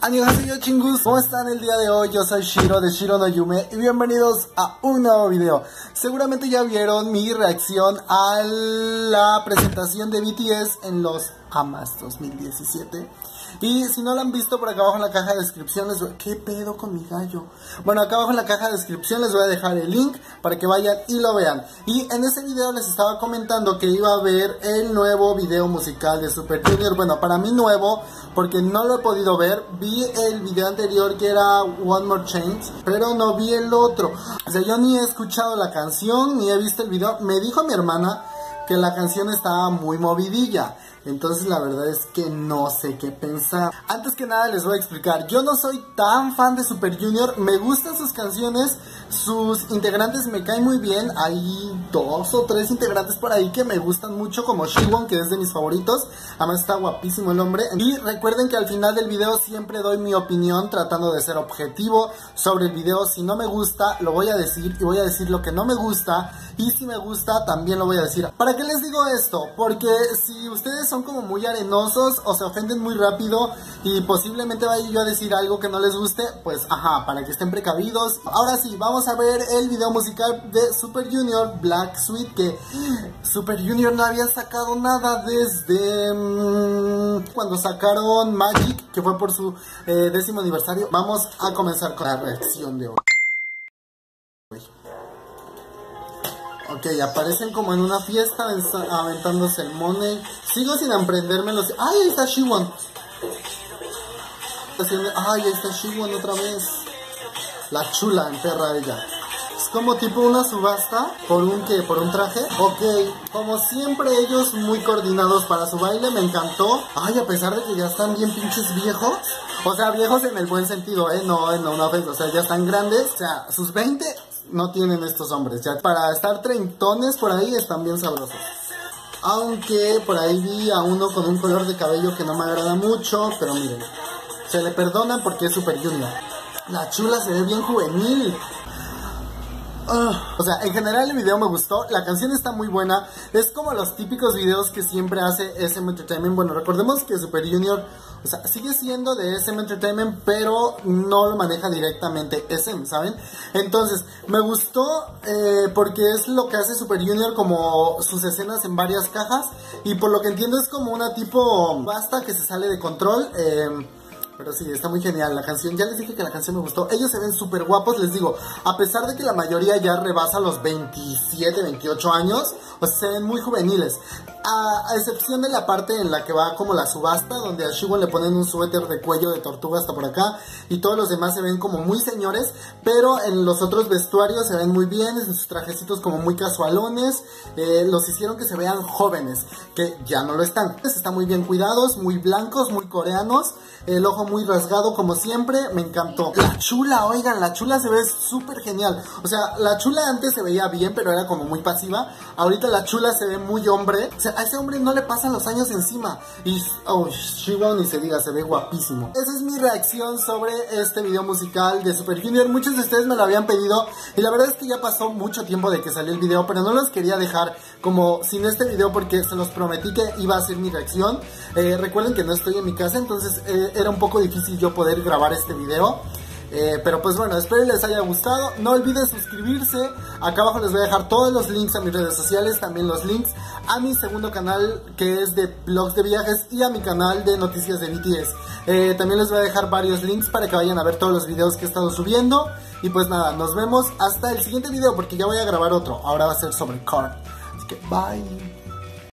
Annyeonghaseyo chingus, ¿cómo están el día de hoy? Yo soy Shiro de Shiro no Yume y bienvenidos a un nuevo video. Seguramente ya vieron mi reacción a la presentación de BTS en los AMAS 2017. Y si no lo han visto, por acá abajo en la caja de descripción les voy... ¿Qué pedo con mi gallo? Bueno, acá abajo en la caja de descripción les voy a dejar el link para que vayan y lo vean. Y en ese video les estaba comentando que iba a ver el nuevo video musical de Super Junior. Bueno, para mí nuevo, porque no lo he podido ver. Vi el video anterior que era One More Change, pero no vi el otro. O sea, yo ni he escuchado la canción, ni he visto el video. Me dijo mi hermana que la canción estaba muy movidilla. Entonces la verdad es que no sé qué pensar. Antes que nada les voy a explicar. Yo no soy tan fan de Super Junior. Me gustan sus canciones. Sus integrantes me caen muy bien. Hay dos o tres integrantes por ahí que me gustan mucho. Como Shiwon que es de mis favoritos. Además está guapísimo el hombre. Y recuerden que al final del video siempre doy mi opinión. Tratando de ser objetivo sobre el video. Si no me gusta lo voy a decir. Y voy a decir lo que no me gusta. Y si me gusta también lo voy a decir. ¿Para qué les digo esto? Porque si ustedes son como muy arenosos o se ofenden muy rápido y posiblemente vaya yo a decir algo que no les guste, pues ajá, para que estén precavidos. Ahora sí, vamos a ver el video musical de Super Junior Black Sweet, que Super Junior no había sacado nada desde mmm, cuando sacaron Magic, que fue por su eh, décimo aniversario. Vamos a comenzar con la reacción de hoy. Ok, aparecen como en una fiesta aventándose el money. Sigo sin emprenderme los... ¡Ay, ahí está Shiwon! ¡Ay, ahí está Shiwon otra vez! La chula, en perra ella. Es como tipo una subasta por un que por un traje. Ok, como siempre ellos muy coordinados para su baile, me encantó. Ay, a pesar de que ya están bien pinches viejos. O sea, viejos en el buen sentido, ¿eh? No, no, no, o sea, ya están grandes. O sea, sus 20 no tienen estos hombres. Ya para estar treintones por ahí están bien sabrosos. Aunque por ahí vi a uno con un color de cabello que no me agrada mucho, pero miren, se le perdona porque es Super Junior. La chula se ve bien juvenil. O sea, en general el video me gustó, la canción está muy buena, es como los típicos videos que siempre hace SM Entertainment. Bueno, recordemos que Super Junior, o sea, sigue siendo de SM Entertainment, pero no lo maneja directamente SM, ¿saben? Entonces, me gustó eh, porque es lo que hace Super Junior como sus escenas en varias cajas y por lo que entiendo es como una tipo basta que se sale de control. Eh, pero sí, está muy genial la canción. Ya les dije que la canción me gustó. Ellos se ven súper guapos, les digo. A pesar de que la mayoría ya rebasa los 27, 28 años, pues se ven muy juveniles. A, excepción de la parte en la que va como la subasta, donde a Shiwon le ponen un suéter de cuello de tortuga hasta por acá. Y todos los demás se ven como muy señores. Pero en los otros vestuarios se ven muy bien. En sus trajecitos como muy casualones. Eh, los hicieron que se vean jóvenes. Que ya no lo están. Están muy bien cuidados, muy blancos, muy coreanos. El ojo muy rasgado como siempre, me encantó. La chula, oigan, la chula se ve súper genial. O sea, la chula antes se veía bien, pero era como muy pasiva. Ahorita la chula se ve muy hombre. O sea, a ese hombre no le pasan los años encima. Y, oh, Shiva ni se diga, se ve guapísimo. Esa es mi reacción sobre este video musical de Super Junior. Muchos de ustedes me lo habían pedido. Y la verdad es que ya pasó mucho tiempo de que salió el video, pero no los quería dejar como sin este video porque se los prometí que iba a ser mi reacción. Eh, recuerden que no estoy en mi casa, entonces eh, era un poco difícil yo poder grabar este video. Eh, pero pues bueno, espero les haya gustado. No olviden suscribirse. Acá abajo les voy a dejar todos los links a mis redes sociales, también los links a mi segundo canal que es de blogs de viajes y a mi canal de noticias de BTS. Eh, también les voy a dejar varios links para que vayan a ver todos los videos que he estado subiendo. Y pues nada, nos vemos hasta el siguiente video porque ya voy a grabar otro. Ahora va a ser sobre Car. Así que bye.